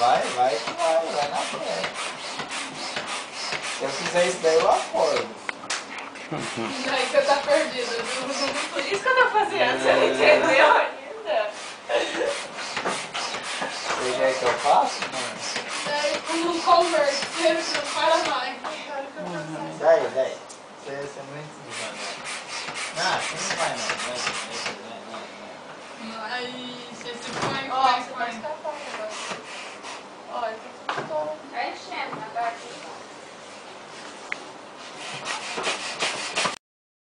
Vai, vai que vai, vai na frente. Se eu fizer isso daí, eu acordo. Aí você tá perdido. viu? Por isso que eu tô fazendo, você não entendeu ainda? Você quer que eu faça? Não. Daí, como converseiro que não para mais. Tô fazendo. Daí, daí. Você, você não entra devagar. Não, você não vai não. Vai, vai, vai, vai. Aí você と